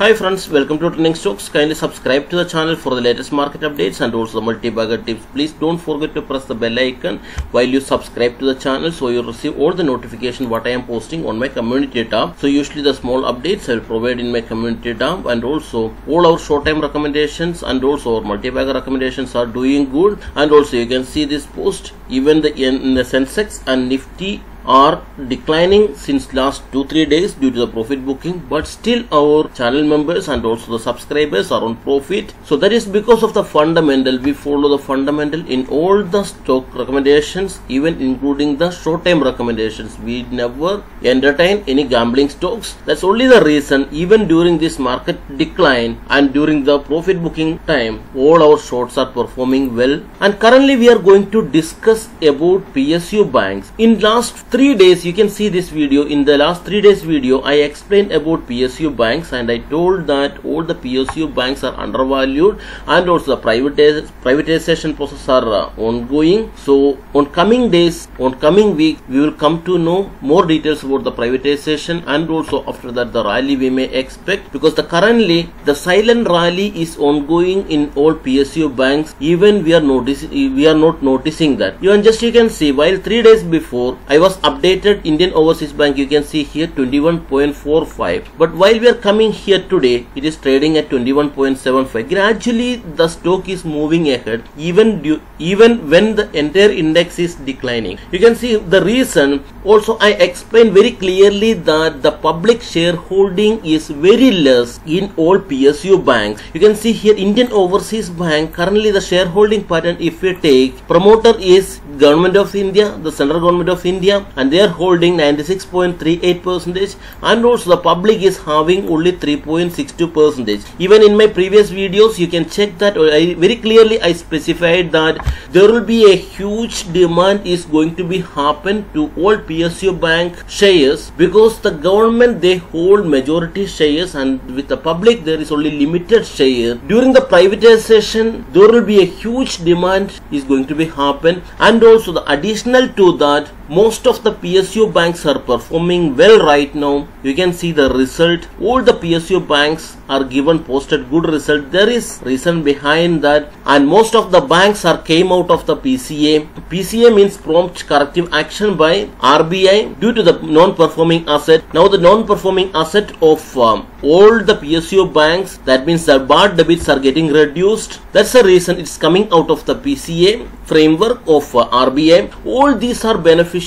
Hi friends, welcome to Trending Stocks. Kindly subscribe to the channel for the latest market updates and also the multi-bagger tips. Please don't forget to press the bell icon while you subscribe to the channel so you receive all the notification what I am posting on my community tab. So usually the small updates I will provide in my community tab and also all our short-time recommendations and also our multi-bagger recommendations are doing good and also you can see this post even the in the Sensex and Nifty are declining since last 2-3 days due to the profit booking but still our channel members and also the subscribers are on profit. So that is because of the fundamental. We follow the fundamental in all the stock recommendations even including the short time recommendations. We never entertain any gambling stocks. That's only the reason even during this market decline and during the profit booking time all our shorts are performing well. And currently we are going to discuss about PSU banks. In last three days you can see this video. In the last three days video I explained about PSU banks and I told that all the PSU banks are undervalued and also the privatiz privatization process are uh, ongoing. So on coming days on coming week we will come to know more details about the privatization and also after that the rally we may expect because the currently the silent rally is ongoing in all PSU banks. Even we are noticing we are not noticing that. You just you can see while three days before I was updated Indian Overseas Bank you can see here 21.45 but while we are coming here today it is trading at 21.75 gradually the stock is moving ahead even due, even when the entire index is declining. You can see the reason. Also I explained very clearly that the public shareholding is very less in all PSU banks. You can see here Indian Overseas Bank currently the shareholding pattern if we take promoter is government of India the central government of India and they are holding 96.38 percentage and also the public is having only 3.62 percentage. Even in my previous videos you can check that. I, very clearly I specified that there will be a huge demand is going to be happen to all PSU bank shares because the government they hold majority shares and with the public there is only limited share. During the privatization there will be a huge demand is going to be happen and also the additional to that most of the PSU banks are performing well right now. You can see the result. All the PSU banks are given posted good result. There is reason behind that. And most of the banks are came out of the PCA PCA means prompt corrective action by RBI due to the non-performing asset. Now the non-performing asset of um, all the PSU banks that means the bad debits are getting reduced. That's the reason it's coming out of the PCA framework of uh, RBI all these are beneficial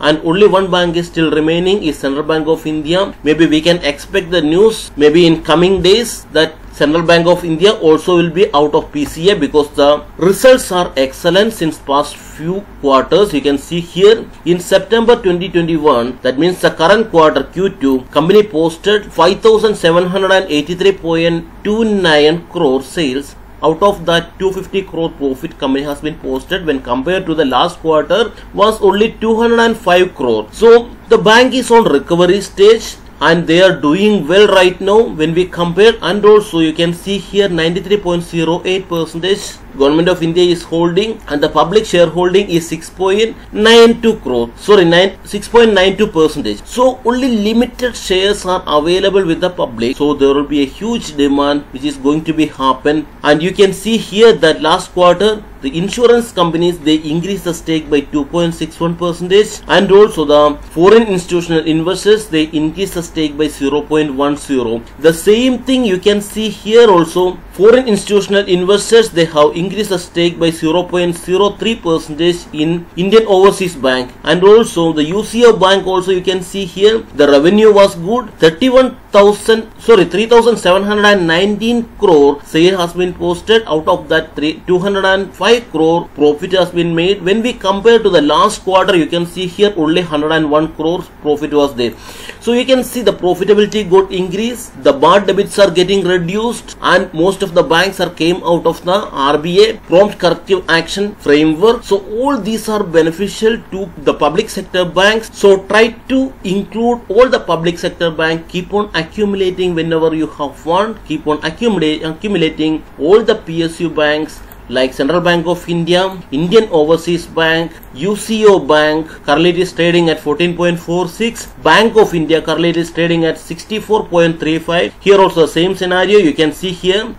and only one bank is still remaining is Central Bank of India. Maybe we can expect the news maybe in coming days that Central Bank of India also will be out of PCA because the results are excellent since past few quarters. You can see here in September 2021 that means the current quarter Q2 company posted 5783.29 crore sales out of that 250 crore profit company has been posted when compared to the last quarter was only 205 crore. So the bank is on recovery stage and they are doing well right now. When we compare and also you can see here 93.08 percentage government of India is holding and the public shareholding is 6.92 crore. Sorry 9 6.92 percentage. So only limited shares are available with the public. So there will be a huge demand which is going to be happen. And you can see here that last quarter the insurance companies they increase the stake by 2.61 percentage. And also the foreign institutional investors they increase the stake by 0.10 the same thing you can see here also. Foreign institutional investors they have increased the stake by 0.03 percentage in Indian Overseas Bank. And also the UCO Bank also you can see here the revenue was good 31,000 sorry 3,719 crore sale has been posted. Out of that 3, 205 crore profit has been made. When we compare to the last quarter you can see here only 101 crores profit was there. So you can see the profitability got increased the bad debits are getting reduced and most of the banks are came out of the RBI prompt corrective action framework. So all these are beneficial to the public sector banks. So try to include all the public sector bank keep on accumulating whenever you have fund keep on accumulating accumulating all the PSU banks like Central Bank of India, Indian Overseas Bank, UCO Bank, currently it is trading at 14.46, Bank of India currently it is trading at 64.35. Here also the same scenario you can see here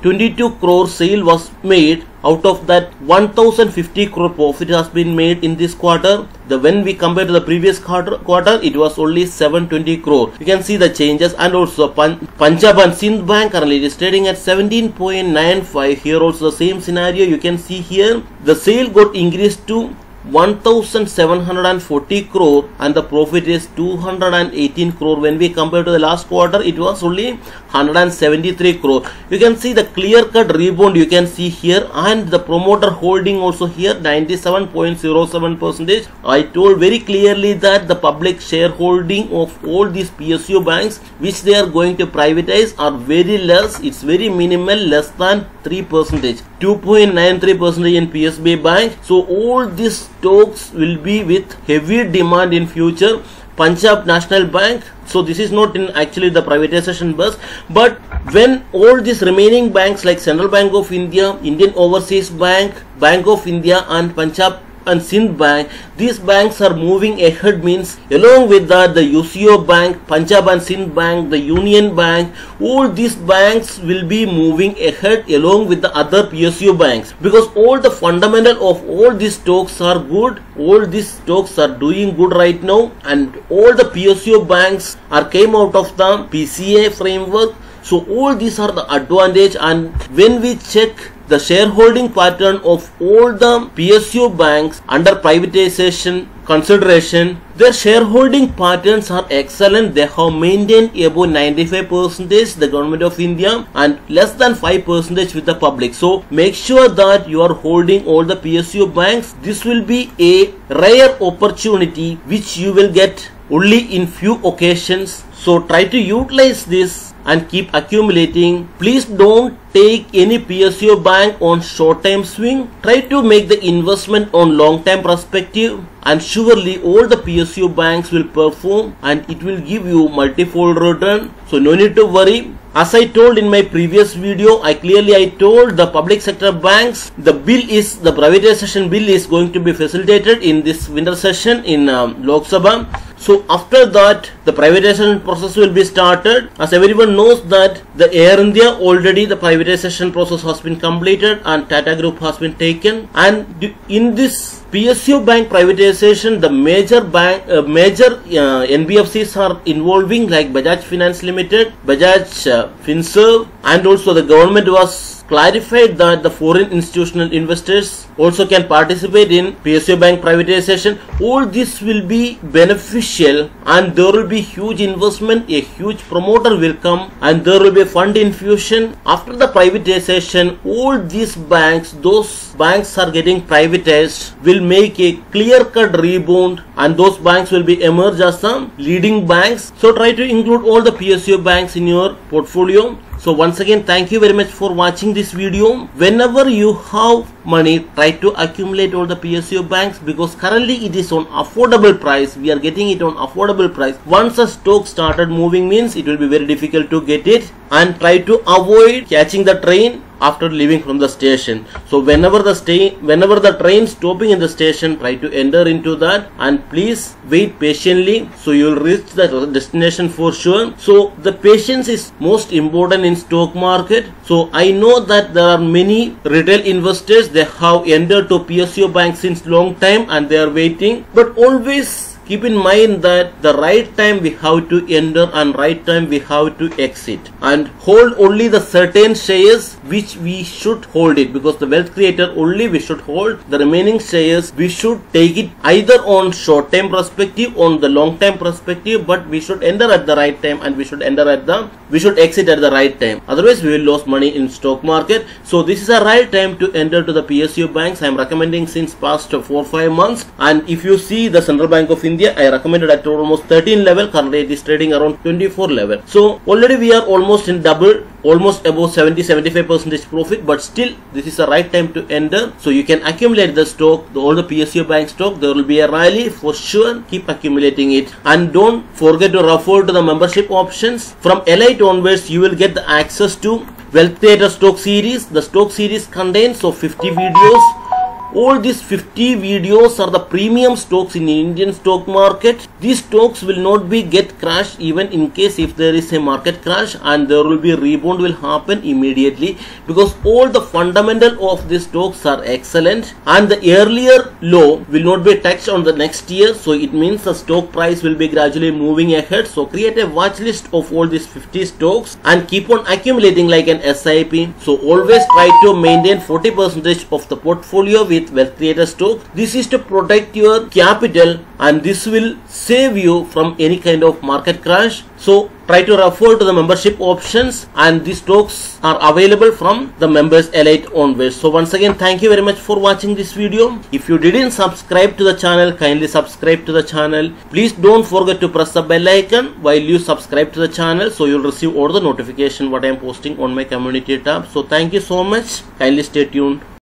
9522 crore sale was made out of that 1050 crore profit has been made in this quarter. The when we compare to the previous quarter quarter it was only 720 crore. You can see the changes and also Pan- punjab and sindh bank currently is trading at 17.95 here also the same scenario you can see here. The sale got increased to 1740 crore and the profit is 218 crore. When we compare to the last quarter it was only 173 crore. You can see the clear cut rebound you can see here and the promoter holding also here 97.07 percentage. I told very clearly that the public shareholding of all these psu banks which they are going to privatize are very less it's very minimal less than 3 percentage 2.93 percentage in psb bank. So all these stocks will be with heavy demand in future. Punjab national bank. So this is not in actually the privatization bus. But when all these remaining banks like central bank of india indian overseas bank bank of india and punjab and Sindh Bank, these banks are moving ahead means along with that the UCO Bank, Punjab and Sindh Bank, the Union Bank, all these banks will be moving ahead along with the other PSU banks. Because all the fundamental of all these stocks are good, all these stocks are doing good right now and all the PSU banks are came out of the PCA framework. So all these are the advantage and when we check the shareholding pattern of all the PSU banks under privatization consideration their shareholding patterns are excellent. They have maintained above 95 percentage the government of india and less than 5 percentage with the public. So make sure that you are holding all the psu banks. This will be a rare opportunity which you will get only in few occasions so try to utilize this and keep accumulating. Please don't take any PSU bank on short time swing. Try to make the investment on long time perspective and surely all the PSU banks will perform and it will give you multifold return. So no need to worry. As I told in my previous video, I clearly I told the public sector banks the bill is the privatization bill is going to be facilitated in this winter session in um, Lok Sabha. So after that the privatization process will be started. As everyone knows that the Air India already the privatization process has been completed and Tata Group has been taken and in this PSU bank privatization the major bank uh, major uh, NBFCs are involving like Bajaj Finance Limited, Bajaj uh, Finserv and also the government was clarified that the foreign institutional investors also can participate in PSU bank privatization. All this will be beneficial and there will be huge investment, a huge promoter will come and there will be fund infusion. After the privatization, all these banks, those banks are getting privatized will make a clear cut rebound and those banks will be emerge as some leading banks. So try to include all the PSU banks in your portfolio so once again thank you very much for watching this video. Whenever you have money try to accumulate all the PSU banks because currently it is on affordable price. We are getting it on affordable price. Once a stock started moving means it will be very difficult to get it and try to avoid catching the train after leaving from the station. So whenever the stay whenever the train stopping in the station try to enter into that. And please wait patiently. So you will reach the destination for sure. So the patience is most important in stock market. So i know that there are many retail investors. They have entered to psu bank since long time and they are waiting. But always keep in mind that the right time we have to enter and right time we have to exit. And hold only the certain shares which we should hold it. Because the wealth creator only we should hold the remaining shares. We should take it either on short time perspective on the long time perspective but we should enter at the right time and we should enter at the we should exit at the right time. Otherwise we will lose money in stock market. So this is a right time to enter to the psu banks. I am recommending since past 4 5 months. And if you see the central bank of india India, I recommended at almost 13 level. Currently, it is trading around 24 level. So already we are almost in double, almost above 70 75 percentage profit. But still, this is the right time to enter. So you can accumulate the stock, the all the PSU bank stock. There will be a rally for sure. Keep accumulating it, and don't forget to refer to the membership options. From Elite onwards, you will get the access to Wealth Creator Stock Series. The stock series contains of 50 videos all these 50 videos are the premium stocks in Indian stock market. These stocks will not be get crashed even in case if there is a market crash and there will be rebound will happen immediately because all the fundamental of these stocks are excellent and the earlier low will not be touched on the next year. So it means the stock price will be gradually moving ahead. So create a watch list of all these 50 stocks and keep on accumulating like an SIP so always try to maintain 40 percentage of the portfolio with with wealth creator stock this is to protect your capital and this will save you from any kind of market crash. So try to refer to the membership options and these stocks are available from the members elite onwards. So once again thank you very much for watching this video. If you didn't subscribe to the channel kindly subscribe to the channel. Please don't forget to press the bell icon while you subscribe to the channel so you'll receive all the notification what i am posting on my community tab. So thank you so much. Kindly stay tuned